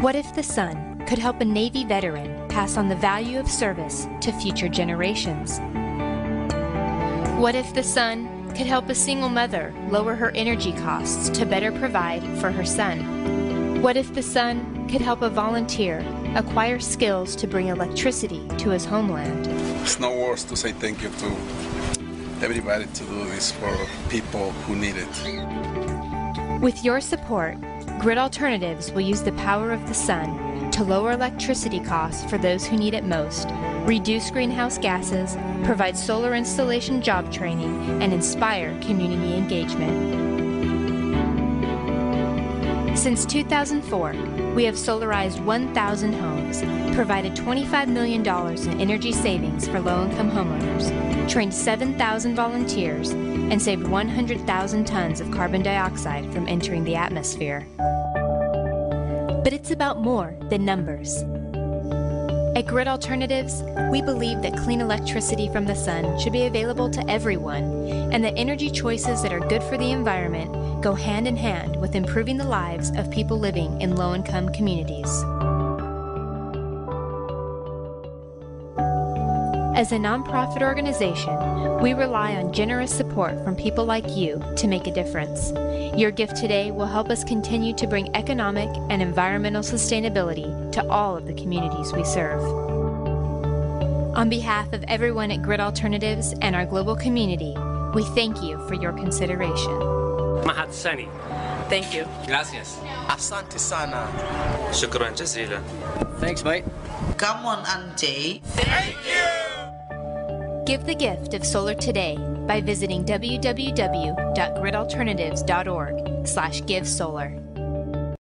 What if the sun could help a Navy veteran pass on the value of service to future generations? What if the sun could help a single mother lower her energy costs to better provide for her son? What if the sun could help a volunteer acquire skills to bring electricity to his homeland? It's no words to say thank you to everybody to do this for people who need it. With your support, Grid Alternatives will use the power of the sun to lower electricity costs for those who need it most, reduce greenhouse gases, provide solar installation job training, and inspire community engagement. Since 2004, we have solarized 1,000 homes, provided $25 million in energy savings for low income homeowners, trained 7,000 volunteers, and saved 100,000 tons of carbon dioxide from entering the atmosphere. But it's about more than numbers. At Grid Alternatives, we believe that clean electricity from the sun should be available to everyone, and that energy choices that are good for the environment go hand in hand with improving the lives of people living in low income communities. As a nonprofit organization, we rely on generous support from people like you to make a difference. Your gift today will help us continue to bring economic and environmental sustainability to all of the communities we serve. On behalf of everyone at Grid Alternatives and our global community, we thank you for your consideration. Mahat Sani. Thank you. Gracias. Asante sana. شكرا جزيلا. Thanks, mate. Come on, Auntie. Give the gift of solar today by visiting www.gridalternatives.org slash give solar.